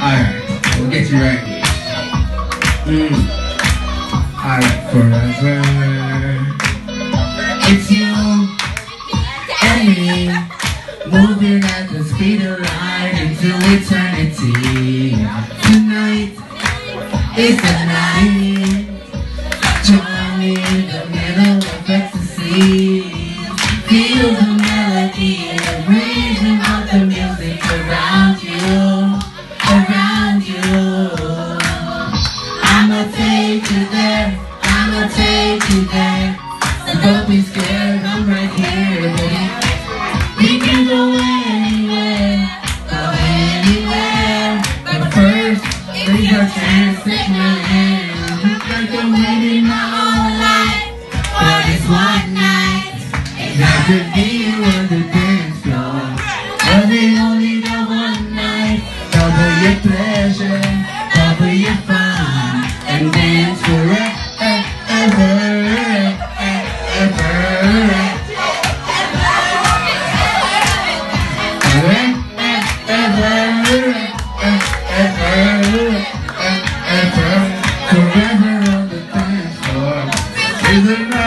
Alright, we'll get you right. Mm. Alright, forever. It's you and me. Moving at the speed of light into eternity. Tonight is the night. Join me in the middle of ecstasy. Feel the melody take you there, I'ma take you there. So don't be scared, I'm right here, baby. We can go anywhere, go anywhere. But first, take your chance, take my hand. Look like I'm waiting my whole life for this one night. Not to be you on the dance floor, but only the one night. Double your pleasure, In the night.